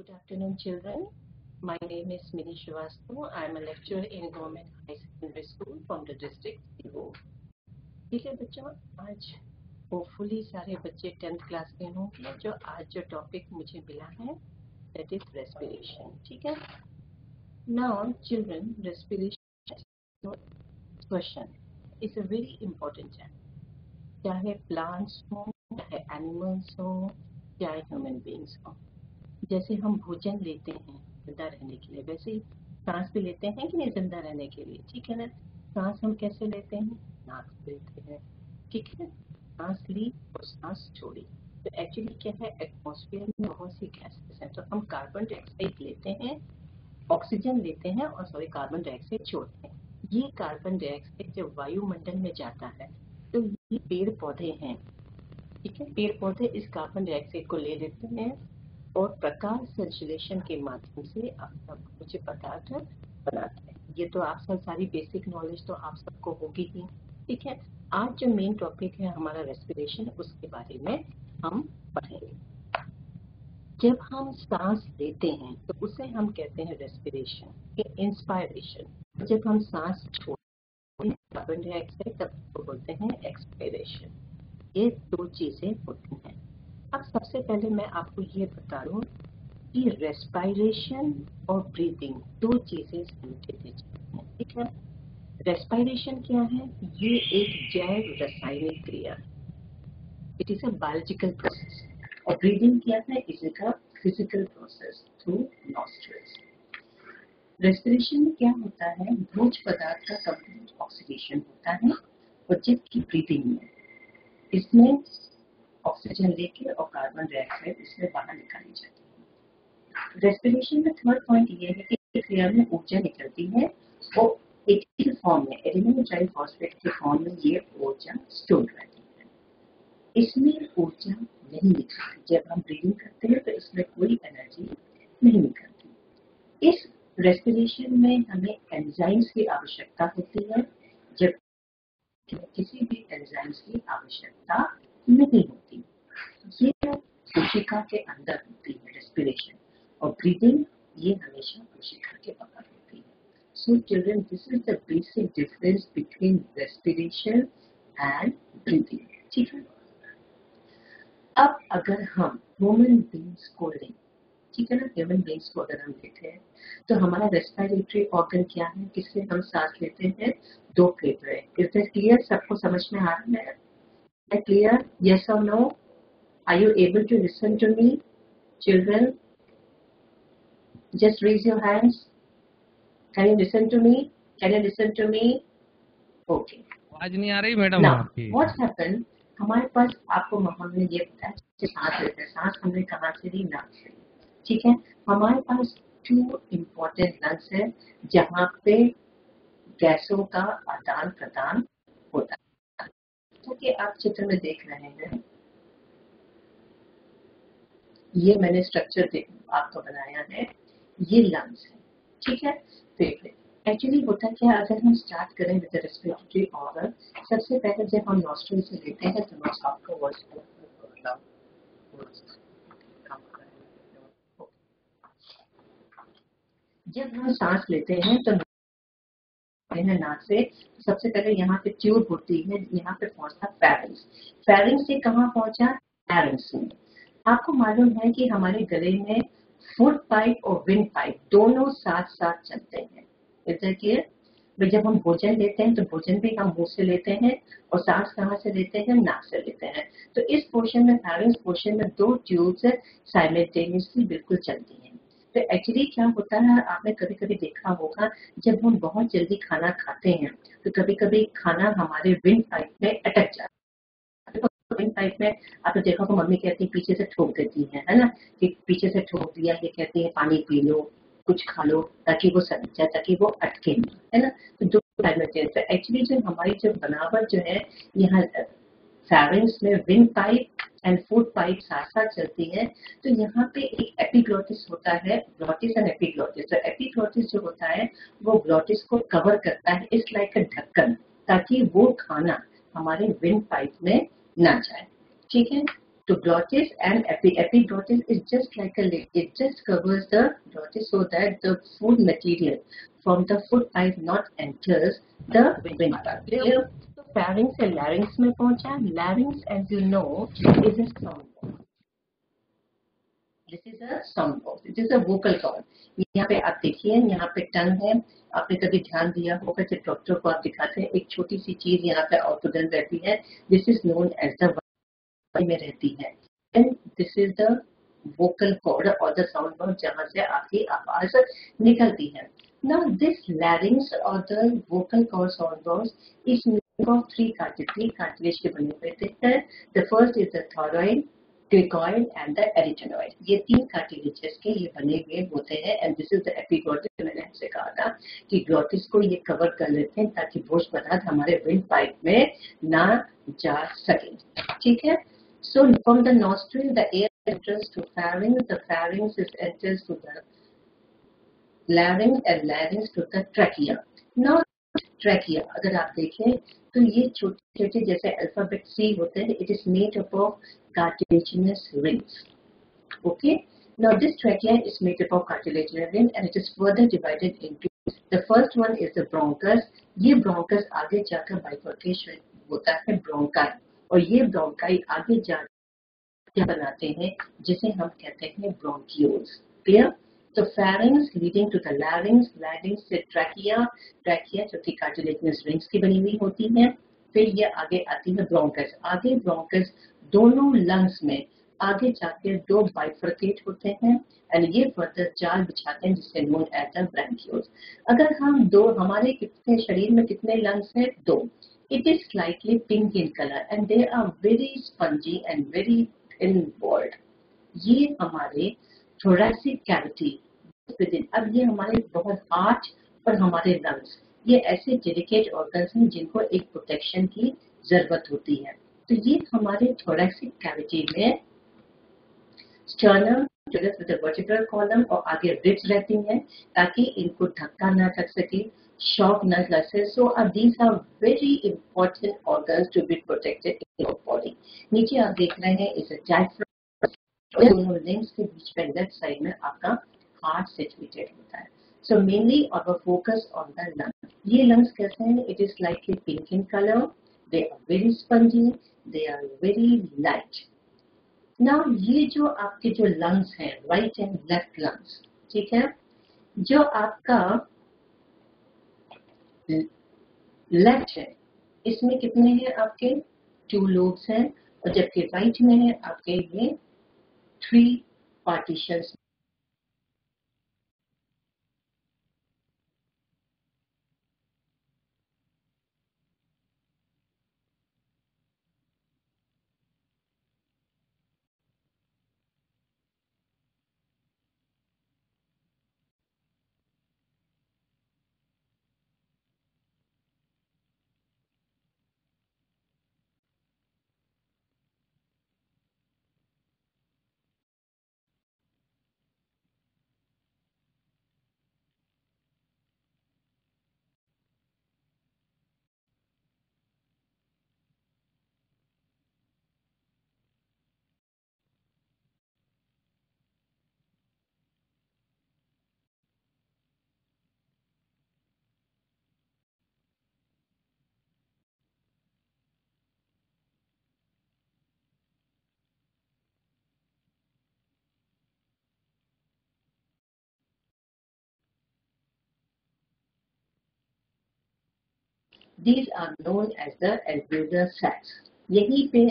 Good afternoon, children. My name is Mini Srivastav. I am a lecturer in Government High Secondary School from the district Sivo. ठीक है बच्चों आज hopefully सारे बच्चे tenth class के होंगे जो आज जो टॉपिक मुझे मिला है दैट इज़ रेस्पिरेशन ठीक है now children respiration question is a very important chapter चाहे प्लांट्स हो चाहे एनिमल्स हो चाहे ह्यूमन बींग्स हो जैसे हम भोजन लेते हैं ज़िंदा रहने के लिए, वैसे ही सांस भी लेते हैं कि नहीं ज़िंदा रहने के लिए? ठीक है ना? सांस हम कैसे लेते हैं? नाक से लेते हैं। ठीक है? सांस ली और सांस छोड़ी। तो एक्चुअली क्या है? एटमोसफियर में बहुत सी गैसेस हैं। तो हम कार्बन डाइऑक्साइड लेते हैं ऑक्सीजन लेते हैं और सॉरी कार्बन डाइऑक्साइड छोड़ते हैं। ये कार्बन डाइऑक्साइड जब वायुमंडल में जाता है तो ये पेड़ पौधे हैं। ठीक है? पेड़ पौधे इस कार्बन डाइऑक्साइड को ले लेते हैं। और प्रकाश संश्लेषण के माध्यम से आप सब कुछ पदार्थ बनाते हैं। ये तो आप सब सारी बेसिक नॉलेज तो आप सबको होगी ही। ठीक है? आज जो मेन टॉपिक है हमारा रेस्पिरेशन उसके बारे में हम पढ़ेंगे। जब हम सांस लेते हैं तो उसे हम कहते हैं रेस्पिरेशन इंस्पायरेशन जब हम सांस छोड़ते हैं कार्बन डाइऑक्साइड तब उसको बोलते हैं एक्सपायरेशन ये दो चीज़ें होती हैं। अब सबसे पहले मैं आपको ये बता दूँ कि रेस्पायरेशन और ब्रीदिंग दो चीज़ें सिमिलरिटी हैं ठीक है? रेस्पायरेशन क्या है? ये एक जैव रासायनिक क्रिया it is a biological process और ब्रीदिंग क्या है? Is it a physical process through nostrils respiration में क्या होता है? भोज पदार्थ का कंप्लीट ऑक्सीडेशन होता है और जबकि ब्रीदिंग में। इसमें ऑक्सीजन लेके और कार्बन डाइऑक्साइड इसमें बाहर निकाली जाती है। रेस्पिरेशन में थर्ड पॉइंट ये है कि क्रिया में ऊर्जा निकलती है और एक फॉर्म में एडिनल ट्राइफॉस्फेट के फॉर्म में ये ऊर्जा स्टोर रहती है। इसमें ऊर्जा नहीं निकलती। जब हम ब्रीदिंग करते हैं तो इसमें कोई एनर्जी नहीं निकलती। इस रेस्पिरेशन में हमें एंजाइम्स की आवश्यकता होती है जब किसी भी एंजाइम्स की आवश्यकता नहीं होती। ये कोशिका के अंदर होती है रेस्पिरेशन और ब्रीदिंग ये हमेशा कोशिका के बाहर होती है। So children this is the basic difference between respiration and breathing ठीक है? अब अगर हम ह्यूमन बींग्स को लें, ठीक है ना? ह्यूमन बींग्स को अगर हम लेते हैं तो हमारा रेस्पिरेटरी ऑर्गन क्या है? किससे हम सांस लेते हैं? दो फेफड़े इज़ क्लियर सबको समझ में आ रहा है? Clear? Yes or no? Are you able to listen to me, children? Just raise your hands. Can you listen to me? Can you listen to me? Okay. आवाज़ नहीं आ रही मैडम आपकी what happened? हमारे पास आपको माहौल हमने ये बताया कि सांस लेते हैं सांस हमने कहाँ से ली नाक से ठीक है हमारे पास टू इम्पोर्टेंट लंग्स है जहाँ पे गैसों का आदान प्रदान होता है जैसा कि आप चित्र में देख रहे हैं ये मैंने स्ट्रक्चर आपको बनाया है, ये लंग्स है, ठीक है? फेफड़े एक्चुअली होता क्या अगर हम स्टार्ट करें विद रेस्पिरेटरी ऑर्गन सबसे पहले जब हम नॉस्ट्रल से लेते हैं तो मैं आपको वॉइस जब हम सांस लेते हैं तो है नाक से सबसे पहले यहाँ पे ट्यूब होती है, यहाँ पे पहुँचता फेरिंग्स फेरिंग्स से कहाँ पहुँचा? एरिंग्स में आपको मालूम है कि हमारे गले में फुट पाइप और विंड पाइप दोनों साथ साथ चलते हैं। क्लियर जब हम भोजन लेते हैं तो भोजन भी हम मुँह से लेते हैं और सांस कहाँ से लेते हैं? नाक से लेते हैं। तो इस पोर्शन में फेरिंग्स पोर्शन में दो ट्यूब्स साइमल्टेनियसली बिल्कुल चलती हैं। तो एक्चुअली क्या होता है, आपने कभी कभी देखा होगा, जब हम बहुत जल्दी खाना खाते हैं तो कभी कभी खाना हमारे विंड पाइप में अटक जाता है। तो पाइप में, आपने देखा होगा मम्मी कहती है, पीछे से ठोक देती है है ना? कि पीछे से ठोक दिया, ये कहती है, पानी पी लो, कुछ खा लो, ताकि वो सड़ जाए ताकि वो अटके नहीं है ना? तो दो टाइम तो एक्चुअली जो हमारी जो बनावट जो है, यहाँ फेरेंस में wind pipe and food pipe साथ साथ चलती है तो यहाँ पे एक एपिग्लोटिस होता है ग्लोटिस एंड एपिग्लोटिस तो एपिग्लोटिस जो होता है, वो ग्लोटिस को कवर करता है इस लाइक अ ढक्कन, ताकि वो खाना हमारे विंड पाइप में ना जाए ठीक है to glottis and epi epiglottis is just like a lid. It just covers the glottis so that the food material from the food pipe not enters the windpipe. Clear? So pharynx से larynx में पहुंचा. Larynx, as you know, is a sound box. This is a sound box. It is a vocal cord. यहाँ पे आप देखिए, यहाँ पे टंग है। आपने कभी ध्यान दिया होगा जब डॉक्टर को आप दिखाते हैं, एक छोटी सी चीज़ यहाँ पे ऑर्थोडन रहती है। This is known as the में रहती है। And this is the vocal cord और द साउंड बॉक्स जहाँ से आपकी आवाज़ निकलती है। Now this larynx or the vocal cord sound box is made of three cartilage three cartilage के बने हुए थे. the first is the thyroid cricoid and the arytenoid ये तीन कार्टिलेजेस के ये बने हुए होते हैं and this is the epiglottis मैंने आपसे कहा था कि ग्लॉटिस को ये कवर कर लेते हैं ताकि बोझ पदार्थ हमारे विंड पाइप में ना जा सके। ठीक है? So from the nostril the air entrance to pharynx the pharynx entrance to the larynx and larynx to the trachea now trachea अगर आप देखें तो ये छोटे छोटे जैसे अल्फ़ाबेट सी होते हैं it is made up of cartilaginous rings. Okay. Now this trachea is made up of cartilaginous rings and it is further divided into the first one is the bronchus. ये bronchus आगे जाकर bifurcation होता है bronchi. और ये bronchi आगे जा बनाते हैं जिसे हम कहते हैं ब्रोंकियोल्स क्लियर तो pharynx leading to the larynx larynx से ट्रैकिया ट्रैकिया जो कि कार्टिलेजिनस रिंग्स की बनी हुई होती है फिर ये आगे आती है ब्रोंकस आगे ब्रोंकस दोनों लंग्स में आगे जाकर दो बाइफर्केट होते हैं एंड ये फर्दर जाल बिछाते हैं जिससे नोन एज द ब्रैंकियोल्स अगर हम दो, हमारे कितने शरीर में कितने लंग्स हैं? दो। It is slightly pink in color and they are very spongy and very involved. ये हमारे thoracic cavity within, अब ये हमारे बहुत हार्ट और हमारे लंग्स ये ऐसे डेलिकेट ऑर्गन्स हैं जिनको एक प्रोटेक्शन की ज़रूरत होती है। तो ये हमारे थोरैक्सिक कैविटी में स्टर्नम वर्टिकल कॉलम और आगे रिब्स रहती हैं ताकि इनको धक्का ना लग सके शॉक न लग सके। सो अब these are very important organ to be protected in your body नीचे आप देख रहे हैं इस दोनों लिंग्स के बीच में लेफ़्ट साइड में आपका हार्ट सिचुएटेड होता है। So mainly our focus on the lung ये लंग्स कैसे हैं? It is like a pink in colour They are very spongy. They are very light. Now ये जो आपके जो lungs हैं, right and left lungs, ठीक है? जो आपका लेफ़्ट है इसमें कितने हैं आपके टू लोब्स हैं और जबकि राइट में है आपके ये three partitions These are known as the alveolar sacs. यही पे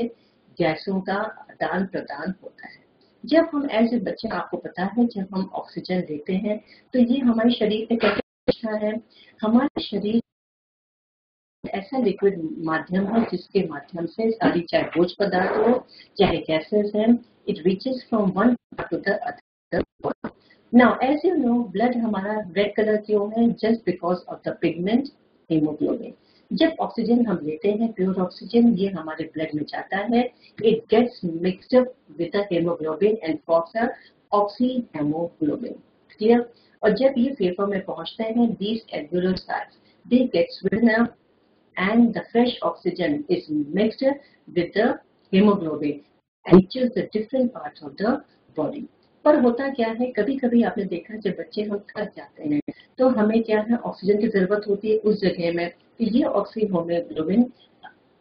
गैसों का आदान प्रदान होता है। जब हम एज ए बच्चे, आपको पता है, जब हम ऑक्सीजन लेते हैं तो ये हमारे शरीर में कैसे पहुँचता है? हमारे शरीर ऐसा लिक्विड माध्यम है, जिसके माध्यम से सारी चाहे भोज पदार्थ हो, चाहे गैसेस हैं it reaches from one to the other now as you know blood हमारा रेड कलर क्यों है? Just because of the pigment haemoglobin जब ऑक्सीजन हम लेते हैं प्योर ऑक्सीजन ये हमारे ब्लड में जाता है। It gets mixed with haemoglobin and forms oxyhaemoglobin clear और जब ये फेफर में पहुँचते हैं these alveolar sites they get swing and the fresh oxygen is mixed with the hemoglobin reaches the different parts of the body. पर होता क्या है कभी कभी आपने देखा जब बच्चे हम थक जाते हैं तो हमें क्या है, ऑक्सीजन की ज़रूरत होती है उस जगह में तो ये ऑक्सीजन होमोग्लोबिन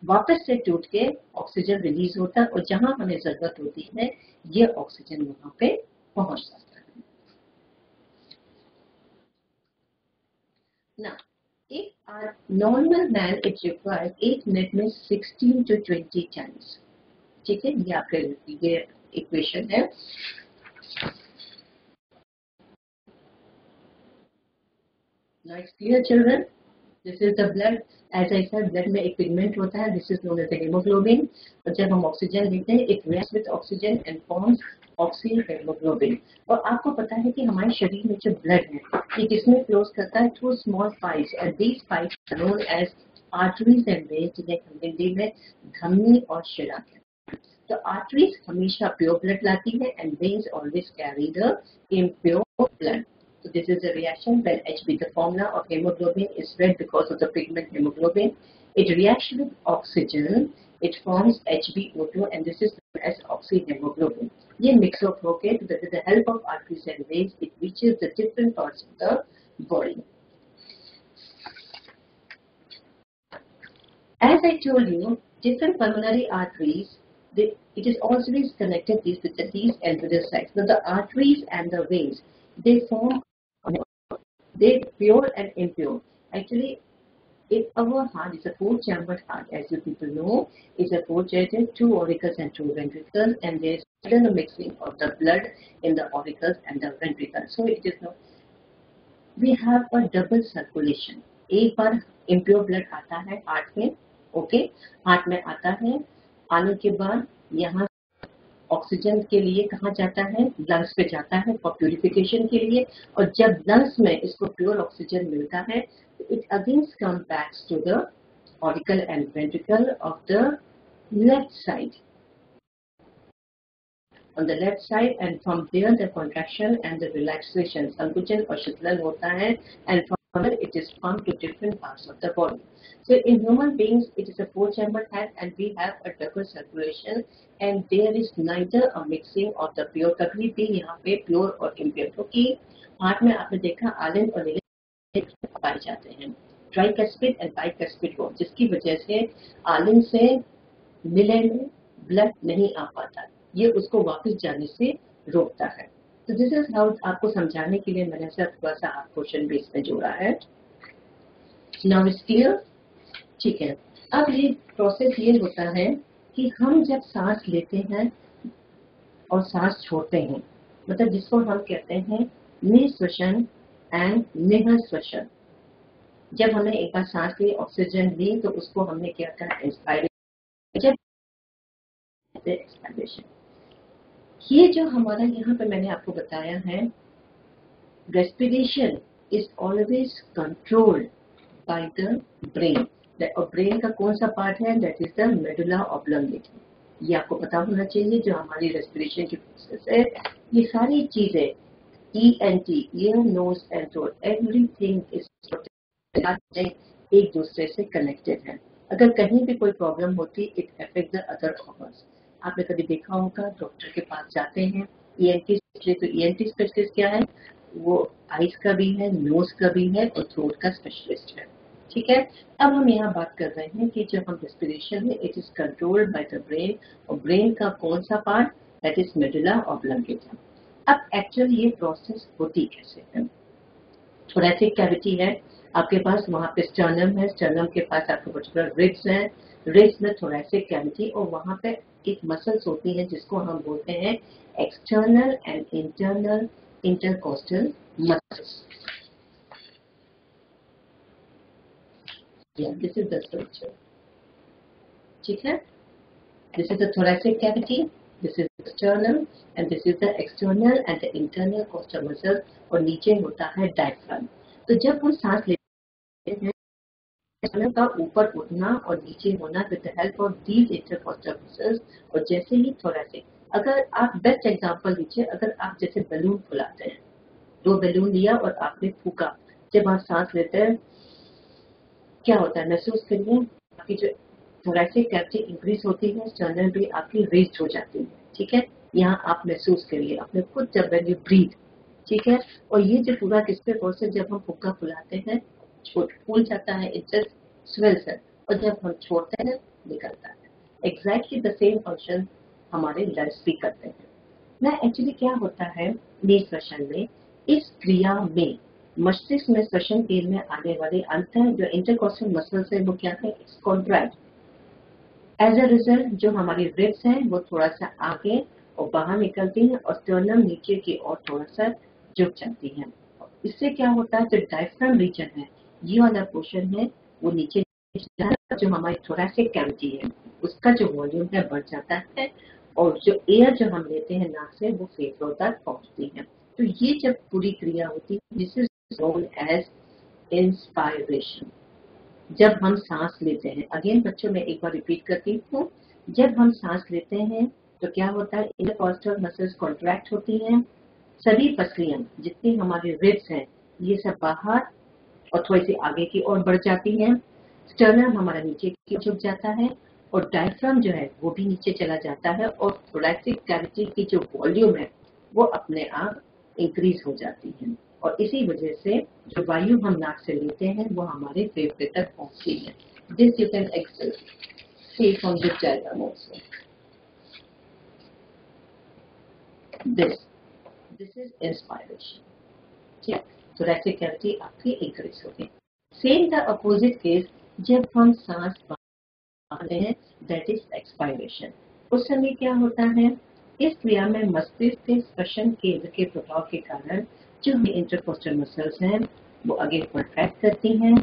वापस से टूट के ऑक्सीजन रिलीज़ होता है और जहाँ हमें ज़रूरत होती है, ये ऑक्सीजन वहाँ पे पहुँच जाता है। ना एक नॉर्मल मैन इट रिक्वायर्स एक मिनट में 16 टू 20 टाइम्स ठीक है, ये आपके ये इक्वेशन है। Now it's clear children. This is the blood. As I said, blood में एक pigment होता है. This is known as hemoglobin. और जब हम ऑक्सीजन लेते हैं, it reacts with oxygen and forms oxyhemoglobin. और आपको पता है कि हमारे शरीर में जो blood है, ये किसमें flows करता है? Small pipes. And these pipes are known as arteries and veins जिन्हें हिंदी में धमनी और शिरा कहते हैं. तो arteries हमेशा pure blood लाती है and veins always carry the impure blood. So this is a reaction when Hb, the formula of hemoglobin is red because of the pigment hemoglobin. It reacts with oxygen, it forms HbO2 and this is known as oxyhemoglobin. ये mix up होके with the help of arteries and veins, it reaches the different parts of the body. As I told you, different pulmonary arteries, they, it is always connected these with the these alveolar sacs. Now the arteries and the veins, they form they pure and impure. Actually, if our heart is a four-chambered heart, as you people know, is a four-chambered, two auricles and two ventricles, and there is a mixing of the blood in the auricles and the ventricles. So it is not. We have a double circulation. एक बार impure blood आता है heart में, okay, heart में आता है, आने के बाद यहाँ ऑक्सीजन के लिए कहा जाता है लंग्स पे जाता है फॉर प्यूरिफिकेशन के लिए और जब लंग्स में इसको प्योर ऑक्सीजन मिलता है it against come back to the auricle and ventricle of the left side the left side and from there the contraction and the relaxation sankuchan or shitlan hota hai and from there it is pumped to different parts of the body so in human beings it is a four chambered head and we have a double circulation and there is neither a mixing of the pure कभी भी यहाँ पे pure और impure क्योंकि heart में आपने देखा आलन और पाए जाते हैं ट्राइकस्पिड एंड बाइकस्पिड वो जिसकी वजह से आलन से नीले में ब्लड नहीं आ पाता ये उसको वापस जाने से रोकता है तो दिस इज़ हाउ आपको समझाने के लिए मैंने सर थोड़ा सा आप क्वेश्चन भी इसमें जोड़ा है। नाउ इज़ क्लियर ठीक है। अब ये प्रोसेस ये होता है कि हम जब सांस लेते हैं और सांस छोड़ते हैं मतलब जिसको हम कहते हैं निश्वसन एंड निहश्वसन जब हमने एक बार सांस ली ऑक्सीजन ली तो उसको हमने क्या कहा? इंस्पायरेशन जब एक्सपायरेशन ये जो हमारा यहाँ पे मैंने आपको बताया है respiration is always controlled by the brain और ब्रेन का कौन सा पार्ट है? That is the medulla oblongata ये आपको पता होना चाहिए जो हमारी रेस्पिरेशन की प्रोसेस है। ये सारी चीज़ें E N T ear nose and throat everything is एक दूसरे से कनेक्टेड है। अगर कहीं भी कोई प्रॉब्लम होती it affect the other organs आपने कभी देखा होगा डॉक्टर के पास जाते हैं ई एन टी तो ई एन टी स्पेशलिस्ट क्या है? वो आइस का भी है नोज़ का भी है और थ्रोट का स्पेशलिस्ट है। ठीक है? अब हम यहाँ बात कर रहे हैं कि जब हम रेस्पिरेशन है it is controlled by the brain और ब्रेन का कौन सा part that is medulla oblongata अब एक्चुअली ये प्रोसेस होती कैसे है? थोरेसिक कैविटी है, आपके पास वहाँ पे स्टर्नम है स्टर्नम के पास आपको पर्टिकुलर रिब्स है। रिब्स में थोरेसिक कैविटी और वहाँ पे एक मसल्स होती है जिसको हम बोलते हैं external and internal intercostal muscles this is the structure ठीक है? This is the thoracic cavity this is external and this is the external and the internal costal muscle और नीचे होता है डायफ्रम तो जब हम सांस लेते हैं external का ऊपर उठना और नीचे होना the help of these intercostal muscles और जैसे ही thoracic. अगर आप बेस्ट एग्जांपल लीजिए अगर आप जैसे बैलून फुलाते हैं। दो बैलून लिया और आपने फूका। जब आप सांस लेते हैं, क्या होता है महसूस करिए आपकी जो थोरेसिक कैविटी इंक्रीज होती है स्टर्नल भी आपकी रेज हो जाती है। ठीक है? यहाँ आप महसूस करिए अपने खुद जब ब्रीथ ठीक है? और ये जो पूरा किसके प्रोसेस जब हम फुक्का फुलाते हैं फूल जाता है इट जस्ट स्वेल्स है। और जब हम छोड़ते हैं, निकलता है। एग्जैक्टली द सेम फ़ंक्शन हमारे लंग्स भी करते हैं। मैं एक्चुअली क्या होता है नील श्वसन में, इस क्रिया में, मस्तिष्क में श्वसन क्रिया में आने वाले अंतर जो इंटरकोस्टल मसल्स है, वो क्या है? कॉन्ट्रैक्ट एज अ रिज़ल्ट जो हमारी रिब्स हैं, वो थोड़ा सा आगे और बाहर निकलती हैं और स्टर्नम नीचे की ओर थोड़ा सा झुक जाती है। इससे क्या होता है, जो डायफ्राम रीजन है ये वाला पोर्शन है, वो नीचे जो हमारी थोरेसिक कैविटी है, उसका जो वॉल्यूम है, बढ़ जाता है और जो एयर जो हम लेते हैं नाक से, वो फेफड़ों तक पहुँचती है। तो ये जब पूरी क्रिया होती है this is known as inspiration जब हम सांस लेते हैं अगेन बच्चों में एक बार रिपीट करती हूँ, जब हम सांस लेते हैं तो क्या होता है इंटरकॉस्टल मसल्स कॉन्ट्रैक्ट होती हैं, सभी पसलियाँ जितनी हमारे रिब्स हैं, ये सब बाहर और थोड़ी सी आगे की ओर बढ़ जाती है। स्टर्नम हमारा नीचे की झुक जाता है और डायफ्राम जो है वो भी नीचे चला जाता है और थोरेसिक कैविटी की जो वॉल्यूम है वो अपने आप इंक्रीज हो जाती है। और इसी वजह से जो वायु हम नाक से लेते हैं वो हमारे फेफड़े तक पहुँचती है। This you can see from this diagram also. This, this is inspiration. ठीक thoracic cavity आपकी इंक्रीज होगी। सेम द अपोजिट केस जब हम सांस बांधते हैं दैट इज़ एक्सपायरेशन उस समय क्या होता है? इस क्रिया में मस्तिष्क के श्वसन केंद्र के प्रभाव के कारण जो इंटरकोस्टल मसल्स हैं, वो आगे कॉन्ट्रैक्ट करती हैं।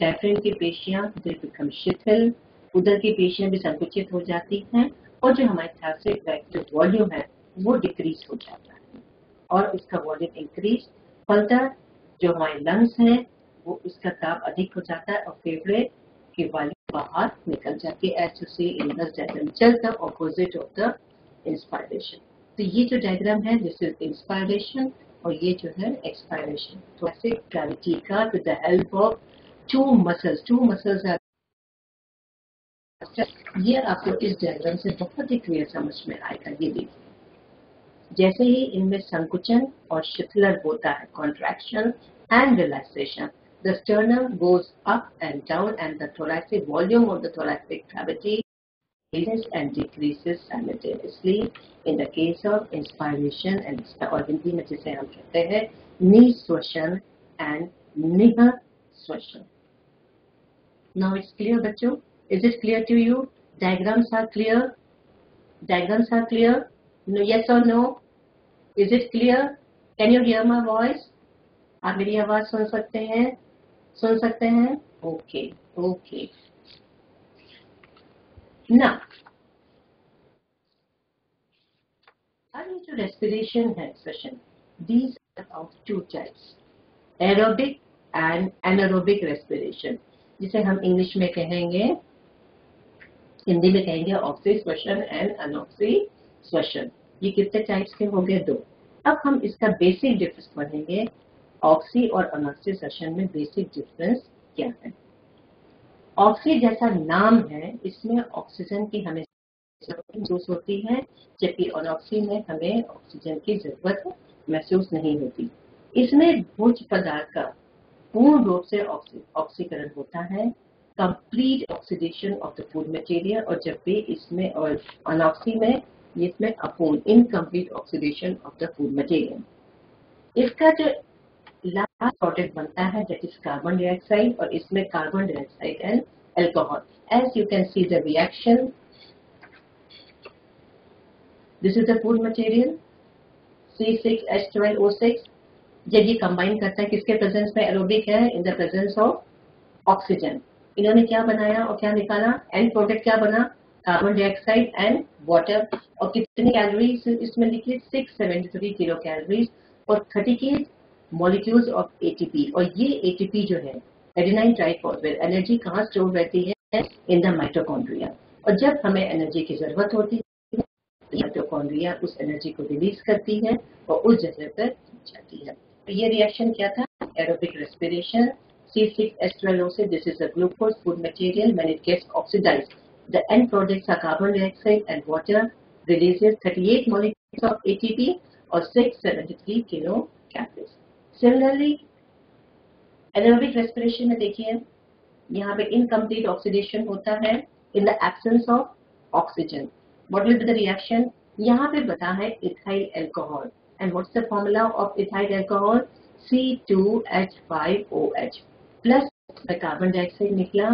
डायफ्रेम की पेशियाँ बिकम शिथिल, उधर की पेशियाँ भी संकुचित हो जाती हैं और जो हमारे थासिक जो वॉल्यूम है, वो डिक्रीज हो जाता है। और उसका वॉल्यूम इंक्रीज फलता जो हमारे लंग्स हैं, वो उसका ताप अधिक हो जाता है और फेफड़े के वायु बाहर निकल जाती है in diagram just opposite of the inspiration तो ये जो डायग्राम है दिस इज़ इंस्पायरेशन और ये जो है एक्सपायरेशन तो ऐसे ग्रेविटी का with the help of two muscles two muscles are ये आपको इस डायग्राम से बहुत ही क्लियर समझ में आएगा, ये देखिए। जैसे ही इनमें संकुचन और शिथिलन होता है contraction and relaxation the sternum goes up and down and the thoracic volume of the thoracic cavity increases and decreases simultaneously in the case of inspiration and और हिंदी में जिसे हम कहते हैं निश्वसन and निह swashan. Now it's clear बच्चों? Is it clear to you? Diagrams are clear? Diagrams are clear? No, yes or no? Is it clear? Can you hear my voice? आप मेरी आवाज़ सुन सकते हैं? सुन सकते हैं? ओके ओके ना अब ये जो रेस्पिरेशन है session these of two types aerobic and anaerobic respiration जिसे हम इंग्लिश में कहेंगे, हिंदी में कहेंगे ऑक्सी श्वसन एंड अनऑक्सी श्वसन ये कितने टाइप्स के हो गए? दो। अब हम इसका बेसिक डिफरेंस पढ़ेंगे। ऑक्सी और अनऑक्सी सेशन में बेसिक डिफरेंस क्या है? ऑक्सी जैसा नाम है, इसमें ऑक्सीजन की हमें महसूस होती है, जबकि अनऑक्सी में हमें ऑक्सीजन की ज़रूरत महसूस नहीं होती। इसमें भोज पदार्थ का पूर्ण रूप से ऑक्सीकरण होता है। Complete oxidation of the food material और जब भी इसमें और अनऑक्सी में इसमें अपूर्ण incomplete oxidation of the food material इसका जो लास्ट प्रोडक्ट बनता है दैट इज़ कार्बन डाइऑक्साइड और इसमें carbon dioxide and alcohol as you can see the reaction this is the food material C6H12O6 जब ये कंबाइन करता है, किसके प्रेजेंस में? एरोबिक है in the presence of oxygen इन्होंने क्या बनाया और क्या निकाला? एंड प्रोडक्ट क्या बना? कार्बन डाइऑक्साइड एंड वाटर और कितनी कैलोरीज इसमें लिखी 673 किलो कैलोरीज और 30 की मॉलिक्यूल्स ऑफ़ एटीपी और ये एटीपी जो है एडिनाइन ट्राइफॉस्फेट एनर्जी कहाँ स्टोर रहती है? इन द माइटोकॉन्ड्रिया और जब हमें एनर्जी की ज़रूरत होती है माइटोकॉन्ड्रिया उस एनर्जी को रिलीज़ करती है और उस जगह पर जाती है। तो ये रिएक्शन क्या था? एरोबिक रेस्पिरेशन C6H12O से this is a glucose, food material when it gets oxidized. The end products are carbon dioxide and water releases 38 molecules of ATP or 673 kilocalories. Similarly, anaerobic respiration में देखिए यहाँ पे incomplete oxidation होता है in the absence of oxygen. What will be the reaction? यहाँ पे बता है ethyl alcohol. And what's the formula of ethyl alcohol? C2H5OH plus the carbon dioxide निकला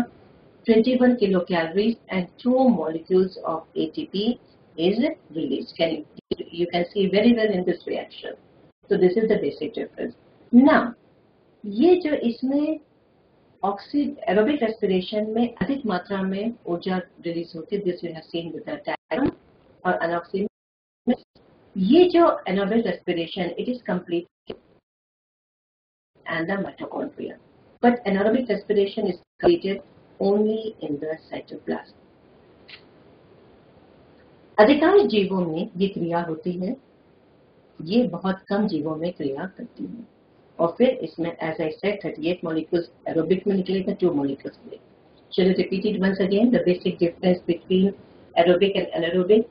21 kilocalories and two molecules of ATP is released. Can you, you can see very well in this reaction. So this is the basic difference. Now, ये जो इसमें oxide aerobic respiration में अधिक मात्रा में ऊर्जा release होती है this we have seen with the time और अनऑक्सीन ये जो aerobic respiration it is complete and the mitochondria. But anaerobic respiration is completed only in the cytoplasm. अधिकांश जीवों में ये क्रिया होती है। ये बहुत कम जीवों में क्रिया करती है। और फिर इसमें as I said 38 molecules aerobic में निकलेगा टू मॉलिक्यूल्स मिलेगा चलो repeat it once again the basic difference between aerobic and anaerobic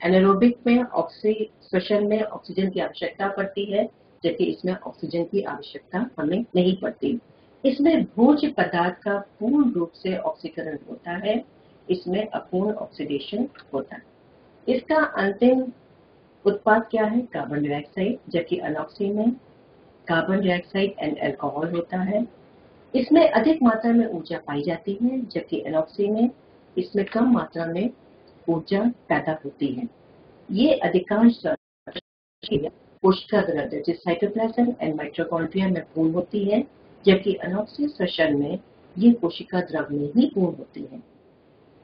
anaerobic में ऑक्सीजन में ऑक्सीजन की आवश्यकता पड़ती है, जबकि इसमें ऑक्सीजन की आवश्यकता हमें नहीं पड़ती। इसमें भोज्य पदार्थ का पूर्ण रूप से ऑक्सीकरण होता है, इसमें अपूर्ण ऑक्सीडेशन होता है। इसका अंतिम उत्पाद क्या है? कार्बन डाइऑक्साइड जबकि अनऑक्सी में कार्बन डाइऑक्साइड एंड अल्कोहल होता है। इसमें अधिक मात्रा में ऊर्जा पाई जाती है, जबकि एनॉक्सी में इसमें कम मात्रा में ऊर्जा पैदा होती है। ये अधिकांश कोशिका द्रव्य जिस साइटोप्लाज्म एंड माइट्रोकॉन्ड्रिया में पूर्ण होती है जबकि अनौक्सीय श्वसन में ये कोशिका द्रव में ही पूर्ण होती है।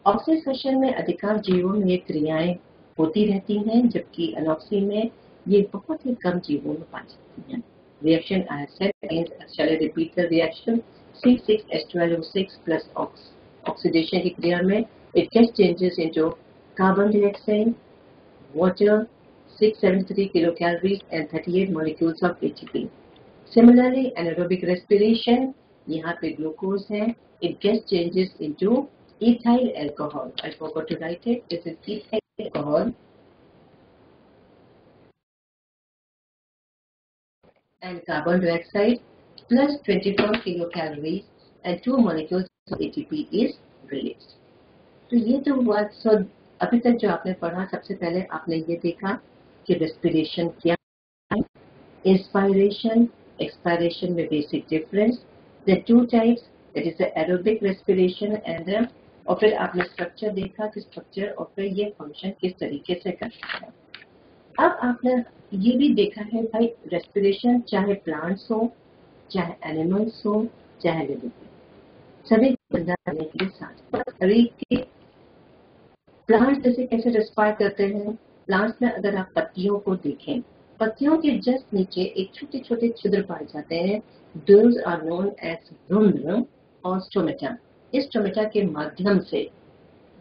औक्सीय श्वसन में अधिकांश जीवों में ये क्रियाएँ होती रहती हैं, जबकि अनोक्सी में ये बहुत ही कम जीवों में पाई जाती है। रिएक्शन रिपीटर रिएक्शन ऑक्सीडेशन की क्रिया में इट गेट चेंजेस इन जो carbon dioxide water six seventy three kilo calories and thirty eight molecules of ATP Similarly, anaerobic respiration, यहाँ पे ग्लूकोज है it get changes into ethyl alcohol alcohol and carbon dioxide plus twenty four kilo calories and two molecule तो ये तो हुआ सो अभी तक जो आपने पढ़ा सबसे पहले आपने ये देखा कि रेस्पिरेशन क्या इंस्पायरेशन एक्सपायरेशन में basic difference the two types that is the aerobic respiration and और फिर आपने स्ट्रक्चर देखा कि स्ट्रक्चर और फिर ये फ़ंक्शन किस तरीके से करता है। अब आपने ये भी देखा है भाई रेस्पिरेशन चाहे प्लांट्स हो, चाहे एनिमल्स हो, चाहे सभी ज़िंदा के लिए के प्लांट्स जैसे कैसे रेस्पायर करते हैं? प्लांट्स में अगर आप पत्तियों को देखें पत्तियों के जस्ट नीचे एक छोटे छोटे छिद्र पाए जाते हैं। और इस स्टोमेटा के माध्यम से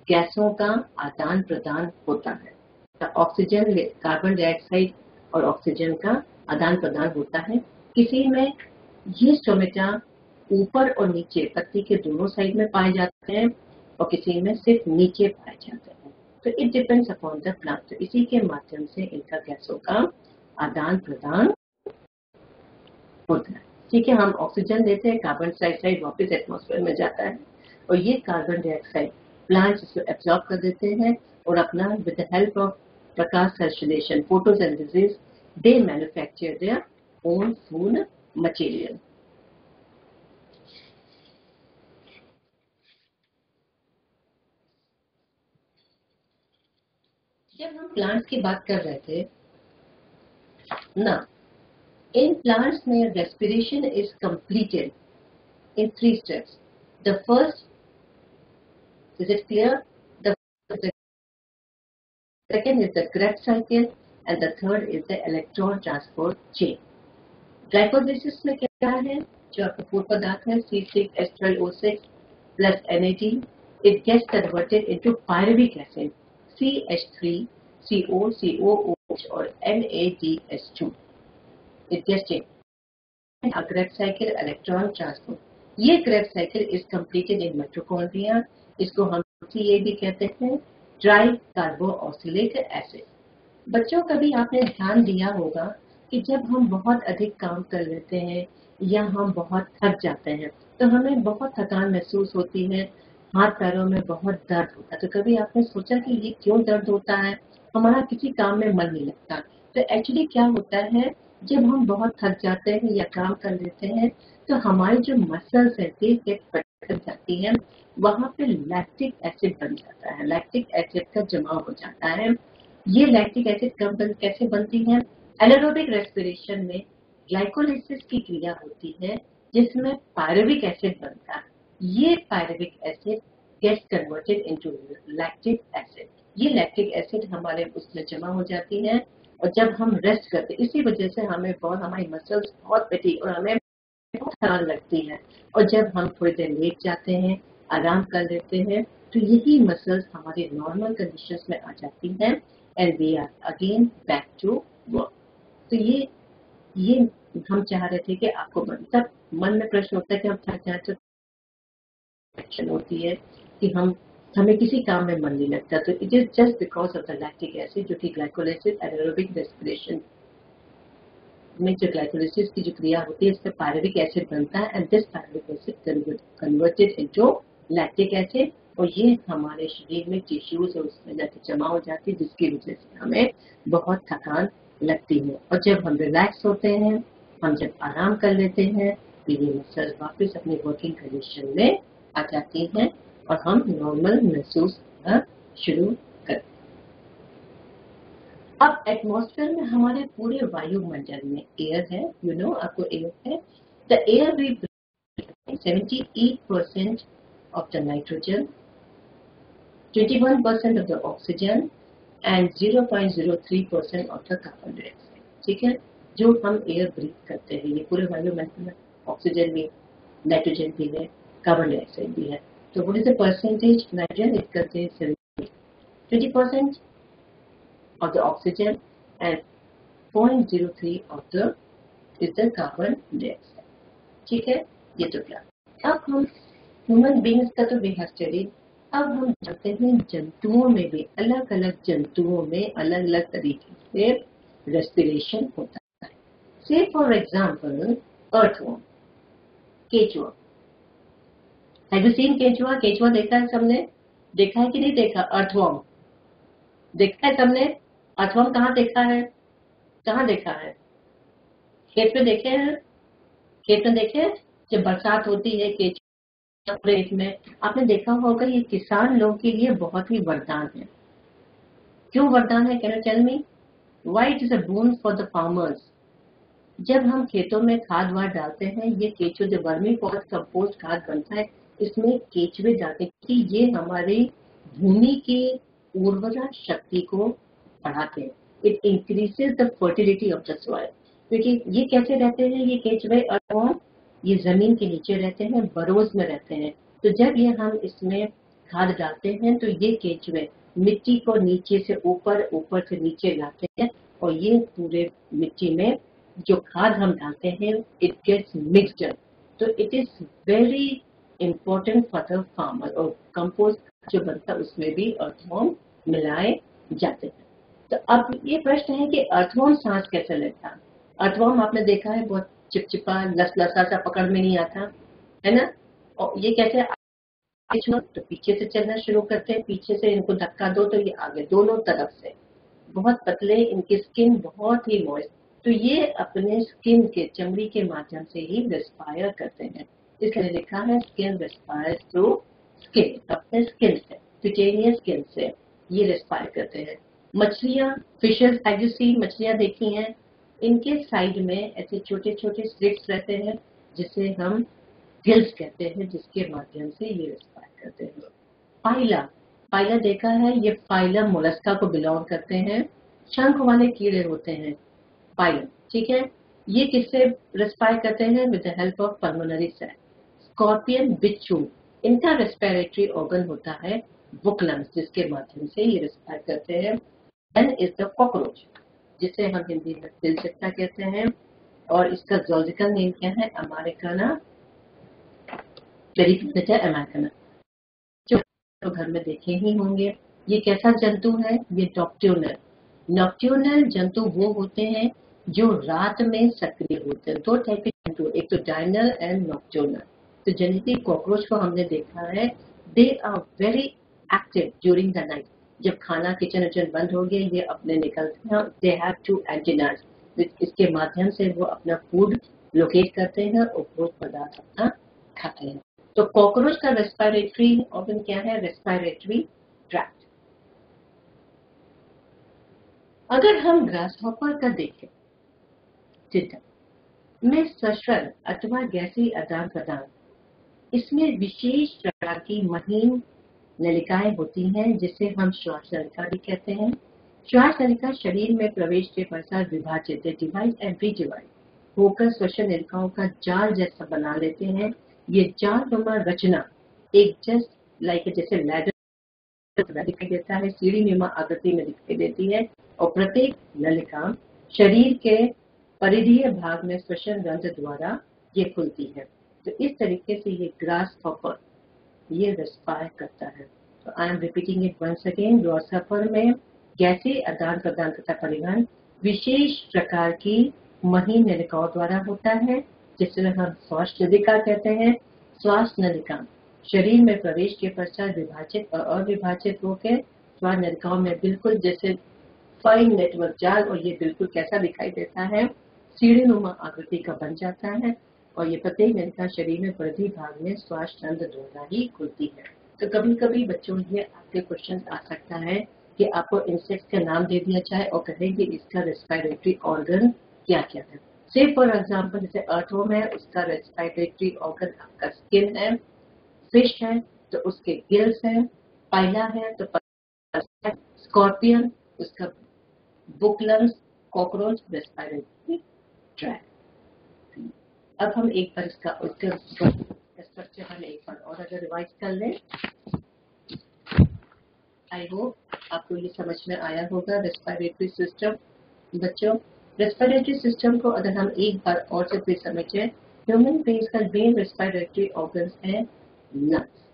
गैसों का आदान प्रदान होता है। ऑक्सीजन कार्बन डाइऑक्साइड और ऑक्सीजन का आदान प्रदान होता है। किसी में ये स्टोमेटा ऊपर और नीचे पत्ती के दोनों साइड में पाए जाते हैं और किसी में सिर्फ़ नीचे पाए जाते हैं। तो it depends upon the plant इसी के माध्यम से इनका गैसों का आदान प्रदान होता है। ठीक है, हम ऑक्सीजन देते हैं कार्बन डाइऑक्साइड वापस एटमोस्फेयर में जाता है और ये कार्बन डाइऑक्साइड प्लांट्स इसको एब्जॉर्ब कर देते हैं और अपना with the help of Prakash circulation photosynthesis they manufacture their own food material जब हम प्लांट्स की बात कर रहे थे ना इन प्लांट्स में respiration is completed in three steps. The first, is it clear? The, the second is the Krebs cycle and the third is the electron transport chain. Glycolysis में क्या है जो आपका फ़ूड पदार्थ है C6H12O6 plus NAD it gets converted into pyruvic acid CH3, CO, COOH or NADS2. It gets changed. A Krebs cycle, electron transport. ये Krebs cycle is completed in mitochondria. इसको हम ये भी कहते हैं ट्राई कार्बो ऑक्सिलेट एसिड बच्चों, कभी आपने ध्यान दिया होगा कि जब हम बहुत अधिक काम कर लेते हैं या हम बहुत थक जाते हैं तो हमें बहुत थकान महसूस होती है, हाथ पैरों में बहुत दर्द होता है तो कभी आपने सोचा कि ये क्यों दर्द होता है हमारा किसी काम में मन नहीं लगता। तो एक्चुअली क्या होता है जब हम बहुत थक जाते हैं या काम कर लेते हैं तो हमारी जो मसल्स है दे गेट जाती है वहाँ पे लैक्टिक एसिड बन जाता है। लैक्टिक एसिड का जमाव हो जाता है। ये लैक्टिक एसिड कब बन, कैसे बनती है? एनारोबिक रेस्पिरेशन में ग्लाइकोलिसिस की क्रिया होती है जिसमें पायरविक एसिड बनता है। ये pyruvic acid gets converted into lactic acid ये लैक्टिक एसिड हमारे उसमें जमा हो जाती है और जब हम रेस्ट करते इसी वजह से हमें बहुत हमारी मसल्स बहुत पेटी और हमें बहुत खराब लगती है। और जब हम थोड़ी देर लेट जाते हैं, आराम कर लेते हैं तो यही मसल्स हमारे नॉर्मल कंडीशन में आ जाती हैं and we are again back to work तो ये ये हम चाह रहे थे कि आपको तब मन में प्रश्न होता है कि हम थक जाए तो होती है कि हम हमें किसी काम में मन नहीं लगता। तो it is just because of the lactic acid जो कि ग्लाइकोलाइसिस एरोबिक रेस्पिरेशन में जो ग्लाइकोलाइसिस की जो क्रिया होती है इसमें पायरविक एसिड बनता है and this pyruvic acid converted into lactic acid और ये हमारे शरीर में टिश्यूज और उसमें जाके जमा हो जाती है, जिसकी वजह से हमें बहुत थकान लगती है। और जब हम रिलैक्स होते हैं, हम जब आराम कर लेते हैं तो ये मसल्स वापस अपनी वर्किंग कंडीशन में आ जाती हैं। और हम नॉर्मल महसूस करना शुरू कर। अब एटमॉस्फेयर में हमारे पूरे वायुमंडल में एयर है यू you नो know, आपको एयर है। The air we 78 percent of the nitrogen, 21% of the oxygen and 0.03% of the carbon dioxide. ठीक है? जो हम एयर ब्रीथ करते हैं ये पूरे वायुमंडल में ऑक्सीजन भी नाइट्रोजन भी है कार्बन डाइऑक्साइड भी है। तो what is the percentage nitrogen it करते हैं twenty percent of the oxygen and 0.03 of the is the carbon dioxide. ठीक है? ये तो क्या? अब हम ह्यूमन बींग्स का तो वी हैव स्टडीड अब हम जानते हैं जंतुओं में भी अलग अलग जंतुओं में अलग अलग तरीके से रेस्पिरेशन होता है। से फॉर एग्ज़ाम्पल अर्थवॉर्म केचुआ हैव यू सीन केचुआ केचुआ देखा है सबने? देखा है कि नहीं देखा? अर्थवॉर्म देखा है सबने? अर्थवॉर्म कहाँ देखा है? कहाँ देखा है? खेत में देखे हैं? खेत में देखे जब बरसात होती है केचुआ रेट में, आपने देखा होगा ये किसान लोगों के लिए बहुत ही वरदान है। क्यों वरदान है? Can tell me why it is a boon for the farmers जब हम खेतों में खाद वाद डालते हैं, ये केचुए जो वर्मी पॉट कंपोस्ट खाद बनता है इसमें डालते हैं कि ये हमारी भूमि की उर्वरा शक्ति को बढ़ाते हैं। It increases the fertility of the soil क्योंकि ये कैसे रहते हैं? ये केचुए और ये ज़मीन के नीचे रहते हैं, बरोज में रहते हैं। तो जब ये हम इसमें खाद डालते हैं तो ये केचवे मिट्टी को नीचे से ऊपर ऊपर से नीचे लाते हैं और ये पूरे मिट्टी में जो खाद हम डालते हैं इट गेट्स मिक्सड तो it is very important for farmer और कंपोस्ट जो बनता है, उसमें भी अर्थवॉर्म मिलाए जाते हैं। तो अब ये प्रश्न है कि अर्थवॉर्म सांस कैसे लेता अर्थवॉर्म आपने देखा है, बहुत चिपचिपा लस लसा सा पकड़ में नहीं आता, है ना? और ये कैसे तो पीछे से चलना शुरू करते हैं, पीछे से इनको धक्का दो तो ये आगे दोनों तरफ़ से। बहुत पतले, इनकी स्किन बहुत ही मॉइस्ट तो ये अपने स्किन के, चमड़ी के माध्यम से ही रेस्पायर करते हैं। इसलिए लिखा है स्किन रेस्पायर थ्रू स्किन अपने स्किन से क्यूटेनियस स्किन से ये रेस्पायर करते हैं। मछलियाँ फिशेस मछलियाँ देखी हैं? इनके साइड में ऐसे छोटे छोटे स्लिट्स रहते हैं, जिसे हम गिल्स कहते हैं, जिसके माध्यम से ये रेस्पायर करते हैं। पाइला पाइला देखा है? ये पाइला मोलस्का को बिलोंग करते हैं। शंख वाले कीड़े होते हैं, पाइला, ठीक है? ये किससे रेस्पायर करते हैं? With the help of pulmonary cell scorpion बिच्छू, इनका रेस्पिरेटरी ऑर्गन होता है बुकलम्स जिसके माध्यम से ये रेस्पायर करते हैं। एंड इज़ द कॉकरोच जिसे हम हिंदी में दिलचस्पा कहते हैं, और इसका जोलॉजिकल नेम क्या है? अमेरिकाना अमेरिकाना तो घर में देखे ही होंगे, ये कैसा जंतु है? ये नॉक्ट्यूनल नॉक्ट्यूनल जंतु वो होते हैं जो रात में सक्रिय होते हैं। दो टाइप के जंतु एक तो डायनल एंड नॉक्ट्यूनल तो जनरली कॉकरोच को हमने देखा है। They are very active during the night जब खाना किचन उचन बंद हो गया, ये अपने निकलते हैं दे हैव टू एंटीनास इसके माध्यम से वो अपना फ़ूड लोकेट करते हैं और भोज पदार्थ अपना खाते हैं। तो कॉकरोच का रेस्पायरेटरी ऑर्गन क्या है? रेस्पायरेटरी ट्रैक्ट अगर हम ग्रास हॉपर का देखें, चिंतन। में सश्वर अथवा गैसी आदान प्रदान इसमें विशेष प्रकार की महीन नलिकाएँ होती हैं, जिसे हम श्वास नलिका भी कहते हैं। श्वास नलिका शरीर में प्रवेश के पश्चात विभाजित डिवाइड एंड डिवाइड होकर श्वसन नलिकाओं का जाल जैसा बना लेते हैं। ये जाल नुमा रचना एक जस्ट लाइक जैसे लैडर दिखाई देता है सीढ़ी नुमा आकृति में दिखाई देती है। और प्रत्येक नलिका शरीर के परिधीय भाग में श्वसन रंध्र द्वारा ये खुलती है। तो इस तरीके से ये ग्रास हॉपर ये रेस्पायर करता है। तो I am repeating it once again grasshopper में गैसे आदान प्रदान तथा परिवहन विशेष प्रकार की महीन नलिकाओं द्वारा होता है, जिसे हम श्वास नलिका कहते हैं। श्वास नलिका, शरीर में प्रवेश के पश्चात विभाजित और अविभाजित होकर श्वास नलिकाओं में बिल्कुल जैसे फाइन नेटवर्क जाल और ये बिल्कुल कैसा दिखाई देता है, सीढ़ी नुमा आकृति का बन जाता है। और ये प्रत्येक नलिका शरीर में वृद्धि भाग में श्वास तंत्र द्वारा ही खुलती है। तो कभी कभी बच्चों ये आपके क्वेश्चन आ सकता है कि आपको इंसेक्ट का नाम दे दिया जाए और कहें कि इसका रेस्पायरेटरी ऑर्गन क्या क्या है। से फॉर एग्ज़ाम्पल जैसे अर्थवोम है, उसका रेस्पायरेटरी ऑर्गन आपका स्किन है फ़िश है तो उसके गिल्स है, पाइला है तो स्कॉर्पियन उसका बुकलम्स कॉकरोच रेस्पायरेटरी ट्रैक अब हम एक बार इसका स्ट्रक्चर हम एक बार और अगर रिवाइज कर लें आई होप आपको ये समझ में आया होगा। रेस्पायरेटरी सिस्टम बच्चों रेस्पिरेटरी सिस्टम को अगर हम एक बार और से फिर समझे ह्यूमन बींग्स का मेन रेस्पिरेटरी ऑर्गन है लंग्स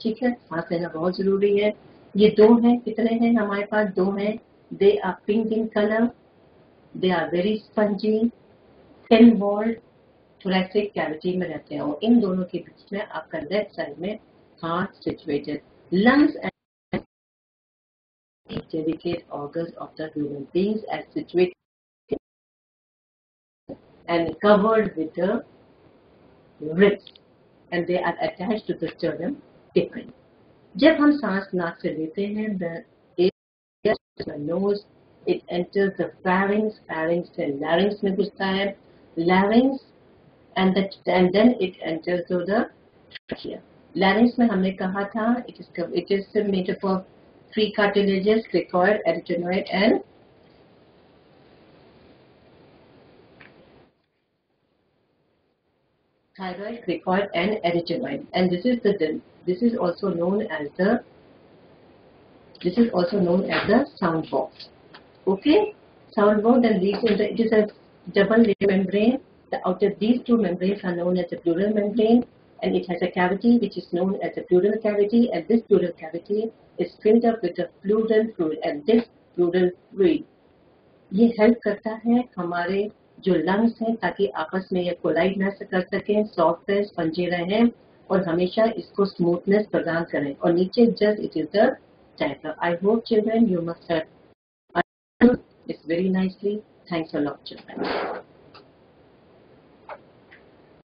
ठीक है? सांस लेना बहुत ज़रूरी है। ये दो हैं, कितने हैं हमारे पास? दो हैं। They are pink in colour they are very spongy thin walled thoracic cavity में रहते हैं और इन दोनों के बीच में आपका लेफ़्ट साइड में heart situated lungs and the human beings as situated and covered with the ribs and they are attached to the sternum different. जब हम सांस नाक से लेते हैं nose it enters the pharynx pharynx से larynx में घुसता है larynx and that and then it enters to the trachea larynx में हमने कहा था it is it is made up of three cartilages cricoid arytenoid and thyroid, cricoid, and arytenoid. And this is the this is also known as the this is also known as the sound box. Okay, sound box then leads into it is a double layer membrane. The outer these two membranes are known as the pleural membrane, and it has a cavity which is known as the pleural cavity. And this pleural cavity is filled up with the pleural fluid, and this pleural fluid ये help करता है हमारे जो lungs हैं ताकि आपस में ये कोलाइड न कर सकें सॉफ्ट है स्पंजे रहें और हमेशा इसको स्मूथनेस प्रदान करें और नीचे just it is the type I hope children you must have it's very nicely thanks a lot children